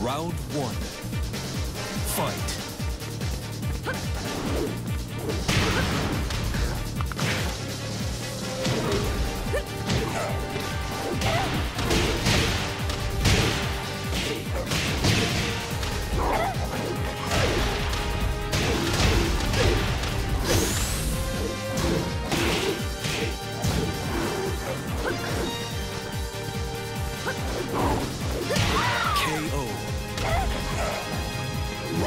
Round one.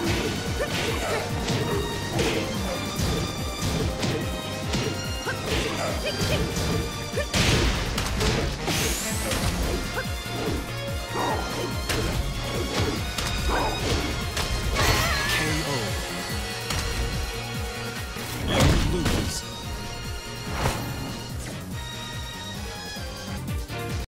KO. Lose.